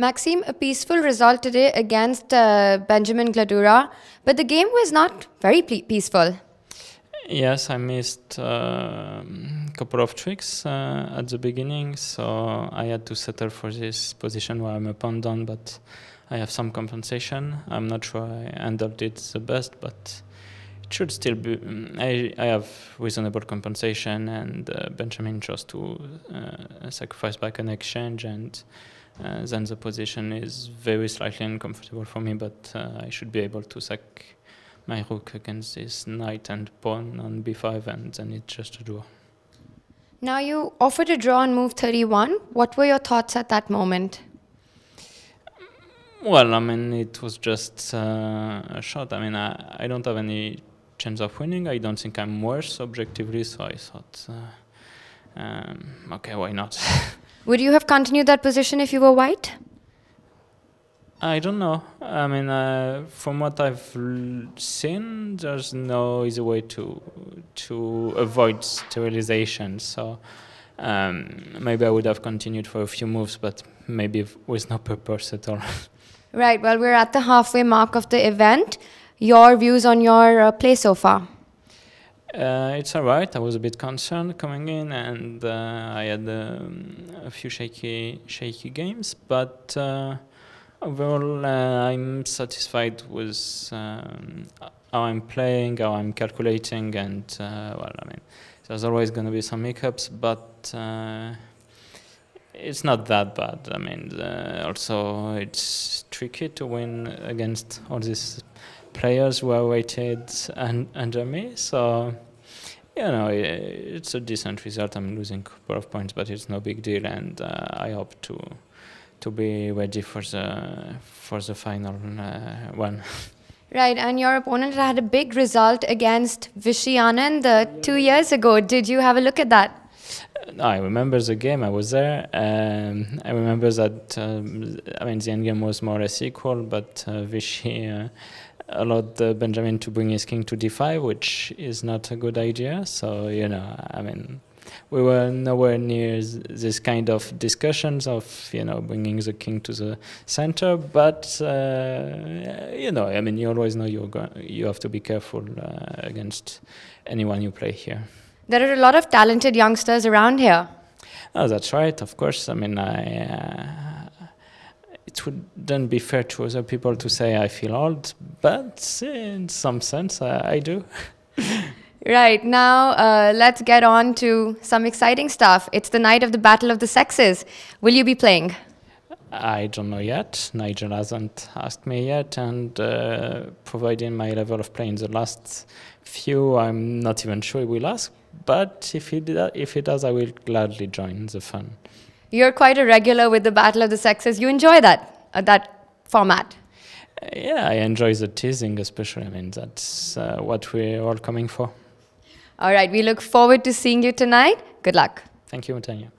Maxime, a peaceful result today against uh, Benjamin Gledura, but the game was not very peaceful. Yes, I missed a uh, couple of tricks uh, at the beginning, so I had to settle for this position where I'm a pawn down, but I have some compensation. I'm not sure I handled it the best, but should still be. Mm, I, I have reasonable compensation, and uh, Benjamin chose to uh, sacrifice back an exchange, and uh, then the position is very slightly uncomfortable for me, but uh, I should be able to sack my rook against this knight and pawn on b5, and then it's just a draw. Now you offered a draw on move 31. What were your thoughts at that moment? Well, I mean, it was just uh, a shot. I mean, I, I don't have any chance of winning. I don't think I'm worse objectively, so I thought, uh, um, okay, why not? Would you have continued that position if you were white? I don't know. I mean, uh, from what I've seen, there's no easy way to to avoid sterilization. So um, maybe I would have continued for a few moves, but maybe with no purpose at all. Right. Well, we're at the halfway mark of the event. Your views on your uh, play so far? Uh, it's all right. I was a bit concerned coming in, and uh, I had um, a few shaky, shaky games. But uh, overall, uh, I'm satisfied with um, how I'm playing, how I'm calculating, and uh, well, I mean, there's always going to be some hiccups, but uh, it's not that bad. I mean, also it's tricky to win against all these players were weighted un under me. So, you know, it's a decent result. I'm losing a couple of points, but it's no big deal, and uh, I hope to to be ready for the for the final uh, one. Right, and your opponent had a big result against Vishy Anand uh, two years ago. Did you have a look at that? I remember the game. I was there. Um, I remember that. Um, I mean, the end game was more or less equal, but uh, Vishy uh, allowed Benjamin to bring his king to d5, which is not a good idea. So you know, I mean, we were nowhere near this kind of discussions of you know bringing the king to the center. But uh, you know, I mean, you always know you're you have to be careful uh, against anyone you play here. There are a lot of talented youngsters around here. Oh, that's right. Of course. I mean, I. Uh, it wouldn't be fair to other people to say I feel old, but in some sense I, I do. right, now uh, let's get on to some exciting stuff. It's the night of the Battle of the Sexes. Will you be playing? I don't know yet. Nigel hasn't asked me yet, and uh, providing my level of play in the last few, I'm not even sure he will ask. But if he, if he does, I will gladly join the fun. You're quite a regular with the Battle of the Sexes. You enjoy that uh, that format. Uh, yeah, I enjoy the teasing, especially. I mean, that's uh, what we're all coming for. All right, we look forward to seeing you tonight. Good luck. Thank you, Tania.